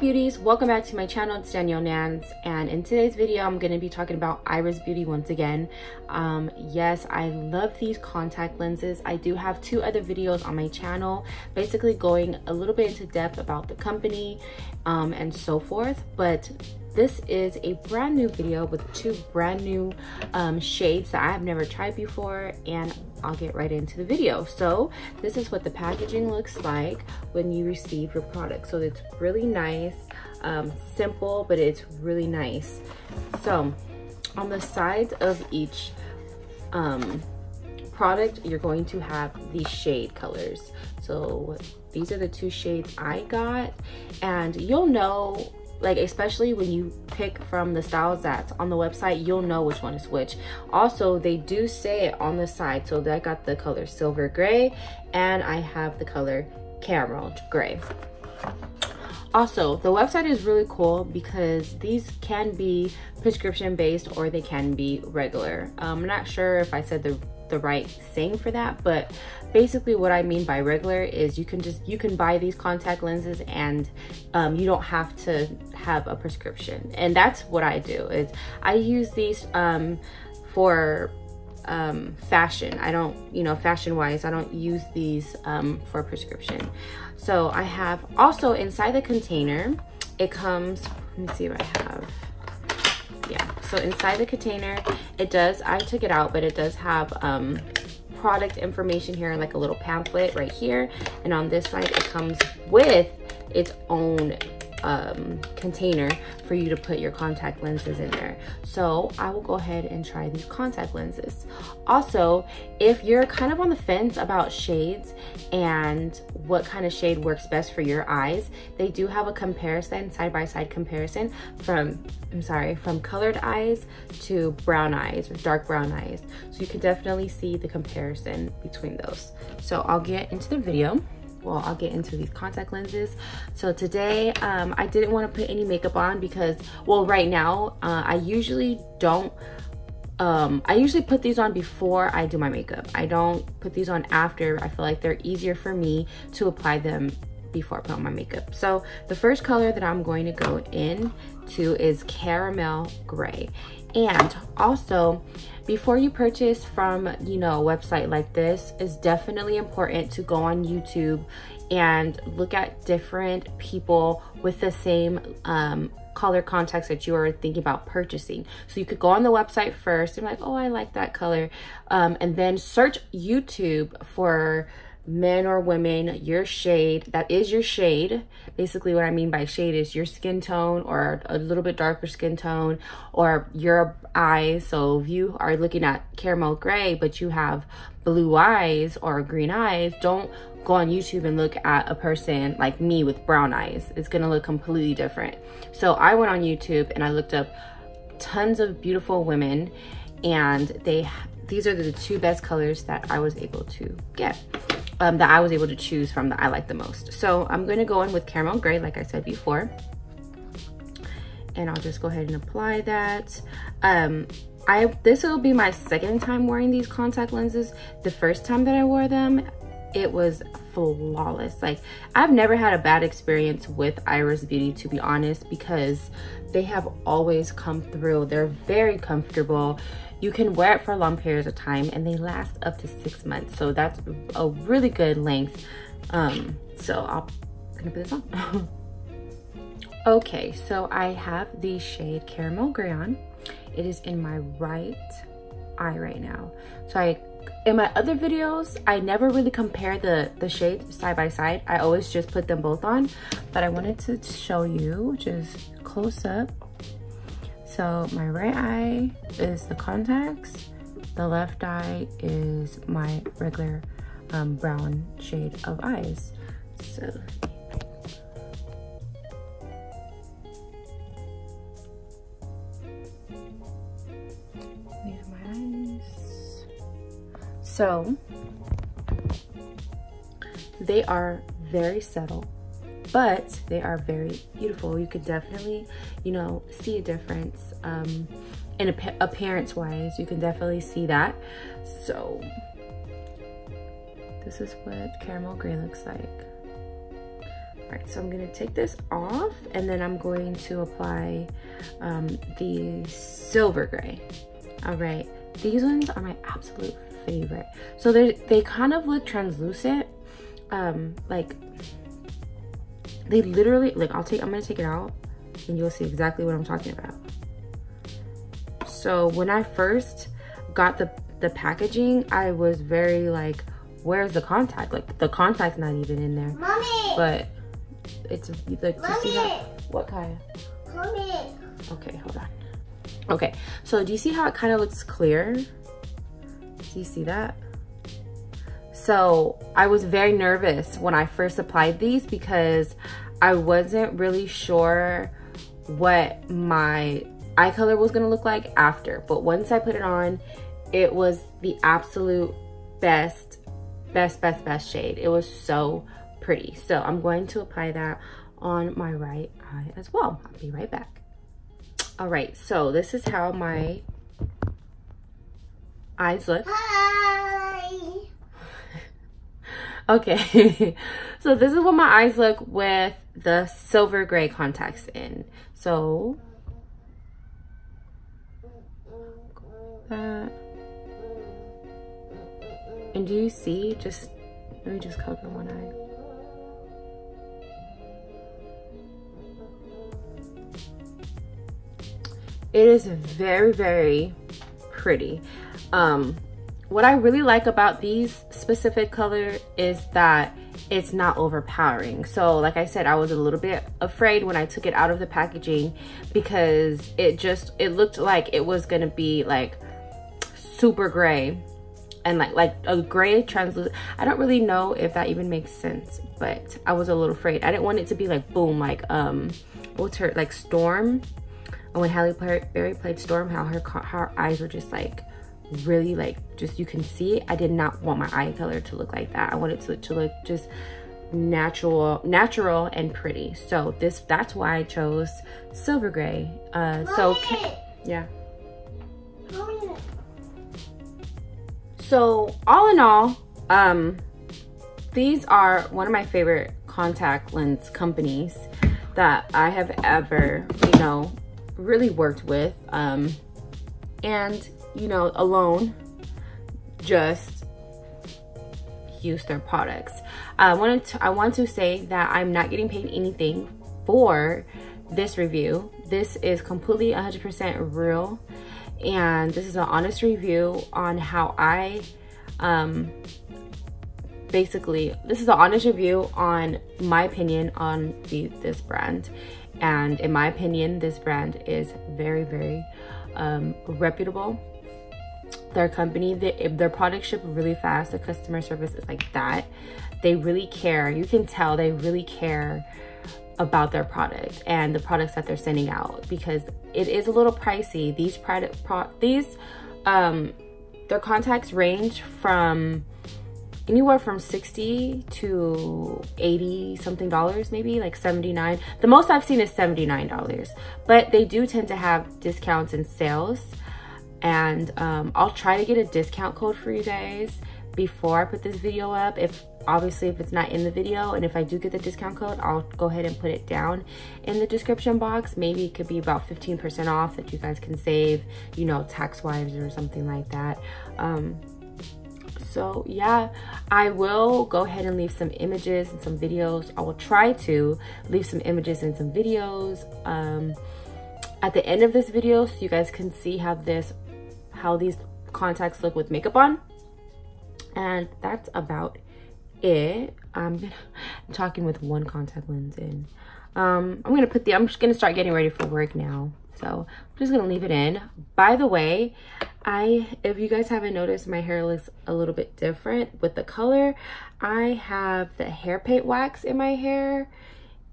beauties, welcome back to my channel, it's Danielle Nance and in today's video I'm going to be talking about Iris Beauty once again. Um, yes, I love these contact lenses. I do have two other videos on my channel basically going a little bit into depth about the company um, and so forth but this is a brand new video with two brand new um, shades that I have never tried before and I'll get right into the video. So this is what the packaging looks like when you receive your product. So it's really nice, um, simple, but it's really nice. So on the sides of each um, product, you're going to have the shade colors. So these are the two shades I got and you'll know like especially when you pick from the styles that's on the website you'll know which one is which. Also they do say it on the side so I got the color silver gray and I have the color caramel gray. Also the website is really cool because these can be prescription based or they can be regular. Um, i'm not sure if i said the the right saying for that but basically what I mean by regular is you can just you can buy these contact lenses and um, you don't have to have a prescription. And that's what I do is I use these um, for um, fashion. I don't you know fashion wise I don't use these um, for prescription. So I have also inside the container it comes let me see what I have so inside the container it does i took it out but it does have um product information here like a little pamphlet right here. And on this side it comes with its own um, container for you to put your contact lenses in there. So I will go ahead and try these contact lenses. Also, if you're kind of on the fence about shades and what kind of shade works best for your eyes, they do have a comparison, side-by-side -side comparison from, I'm sorry, from colored eyes to brown eyes or dark brown eyes. So you can definitely see the comparison between those. So I'll get into the video well i'll get into these contact lenses so today um, i didn't want to put any makeup on because well right now uh, i usually don't um, I usually put these on before I do my makeup. I don't put these on after. I feel like they're easier for me to apply them before I put on my makeup. So the first color that I'm going to go in to is caramel gray. And also, before you purchase from, you know, a website like this, it's definitely important to go on YouTube and look at different people with the same um, color contacts that you are thinking about purchasing. So you could go on the website first and like, oh, I like that color. Um, and then search YouTube for men or women, your shade, that is your shade. Basically what I mean by shade is your skin tone or a little bit darker skin tone or your eyes. So if you are looking at caramel gray, but you have blue eyes or green eyes, don't go on YouTube and look at a person like me with brown eyes. It's gonna look completely different. So I went on YouTube and I looked up tons of beautiful women and they these are the two best colors that I was able to get um, that I was able to choose from that I like the most. So I'm gonna go in with caramel gray, like I said before. And I'll just go ahead and apply that. Um, I This will be my second time wearing these contact lenses. The first time that I wore them, it was flawless. Like I've never had a bad experience with Iris Beauty to be honest because they have always come through. They're very comfortable. You can wear it for long periods of time and they last up to six months. So that's a really good length. Um, so I'll gonna put this on. okay, so I have the shade Caramel Gray on. It is in my right eye right now. So I, in my other videos, I never really compare the, the shades side by side. I always just put them both on, but I wanted to show you just close up so my right eye is the contacts. The left eye is my regular um, brown shade of eyes. So eyes. So they are very subtle but they are very beautiful. You could definitely, you know, see a difference um, in appearance wise. You can definitely see that. So this is what caramel gray looks like. All right, so I'm gonna take this off and then I'm going to apply um, the silver gray. All right, these ones are my absolute favorite. So they kind of look translucent, um, like they literally, like I'll take, I'm gonna take it out and you'll see exactly what I'm talking about. So when I first got the, the packaging, I was very like, where's the contact? Like the contact's not even in there. Mommy! But it's like, Mommy! see how, what Kaya? Mommy! Okay, hold on. Okay, so do you see how it kind of looks clear? Do you see that? So I was very nervous when I first applied these because I wasn't really sure what my eye color was gonna look like after. But once I put it on, it was the absolute best, best, best, best shade. It was so pretty. So I'm going to apply that on my right eye as well. I'll be right back. All right, so this is how my eyes look. Okay, so this is what my eyes look with the silver gray contacts in. So, that. And do you see, just, let me just cover one eye. It is very, very pretty. Um, what I really like about these specific color is that it's not overpowering. So like I said, I was a little bit afraid when I took it out of the packaging because it just, it looked like it was gonna be like super gray and like like a gray translucent. I don't really know if that even makes sense, but I was a little afraid. I didn't want it to be like boom, like um, what's her, like Storm. And when Halle Berry played Storm, how her, her eyes were just like really like just you can see I did not want my eye color to look like that. I wanted to, to look just natural natural and pretty. So this that's why I chose silver gray. Uh so yeah. Mommy. so all in all um these are one of my favorite contact lens companies that I have ever you know really worked with. Um and you know, alone, just use their products. I wanted to, I want to say that I'm not getting paid anything for this review. This is completely 100% real. And this is an honest review on how I, um, basically, this is an honest review on my opinion on the, this brand. And in my opinion, this brand is very, very um, reputable their company they, their product ship really fast the customer service is like that they really care. You can tell they really care about their product and the products that they're sending out because it is a little pricey. These product pro, these um their contacts range from anywhere from 60 to 80 something dollars maybe like 79 the most i've seen is 79 dollars but they do tend to have discounts and sales and um, I'll try to get a discount code for you guys before I put this video up. If obviously if it's not in the video and if I do get the discount code, I'll go ahead and put it down in the description box. Maybe it could be about 15% off that you guys can save, you know, tax-wise or something like that. Um, so yeah i will go ahead and leave some images and some videos i will try to leave some images and some videos um, at the end of this video so you guys can see how this how these contacts look with makeup on. And that's about it. I'm, gonna, I'm talking with one contact lens in. Um, I'm gonna put the, I'm just gonna start getting ready for work now. So I'm just gonna leave it in. By the way, I, if you guys haven't noticed, my hair looks a little bit different with the color. I have the hair paint wax in my hair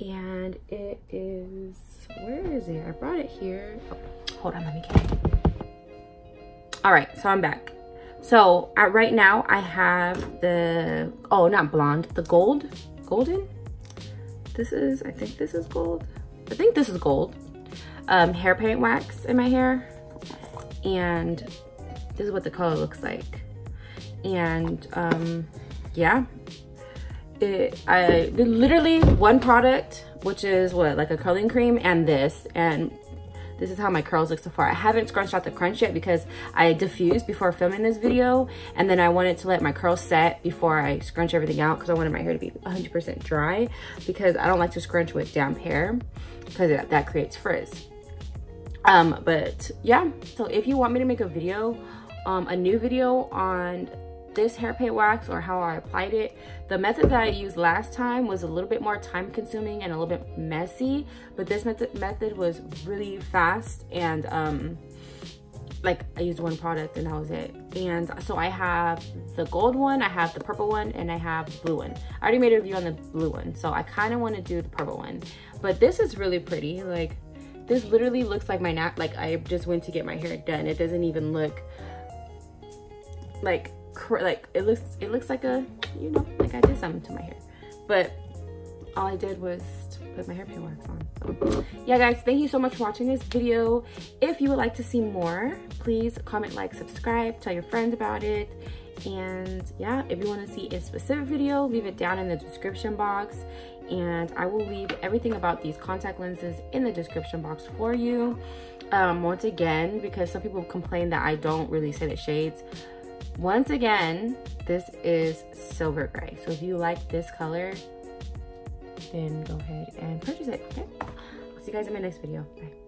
and it is, where is it? I brought it here. Oh, hold on, let me get it all right so i'm back. So at right now i have the oh not blonde the gold golden? This is i think this is gold. I think this is gold. Um hair paint wax in my hair. And this is what the color looks like. And um yeah. It I literally one product, which is what like a curling cream and this and this is how my curls look so far. I haven't scrunched out the crunch yet because I diffused before filming this video. And then I wanted to let my curls set before I scrunch everything out because I wanted my hair to be 100% dry because I don't like to scrunch with damp hair because that, that creates frizz. Um, but yeah, so if you want me to make a video, um, a new video on this hair paint wax or how I applied it. The method that I used last time was a little bit more time consuming and a little bit messy, but this method, method was really fast and um, like I used one product and that was it. And so I have the gold one, I have the purple one, and I have the blue one. I already made a review on the blue one, so I kind of want to do the purple one. But this is really pretty. Like this literally looks like my nap. Like I just went to get my hair done. It doesn't even look like like it looks it looks like a you know like I did something to my hair. But all I did was put my hair paint wax on. So yeah guys thank you so much for watching this video. If you would like to see more please comment like subscribe tell your friends about it. And yeah if you want to see a specific video leave it down in the description box. And I will leave everything about these contact lenses in the description box for you. Um, once again because some people complain that I don't really say the shades once again, this is silver gray. So if you like this color, then go ahead and purchase it, okay? I'll see you guys in my next video. Bye.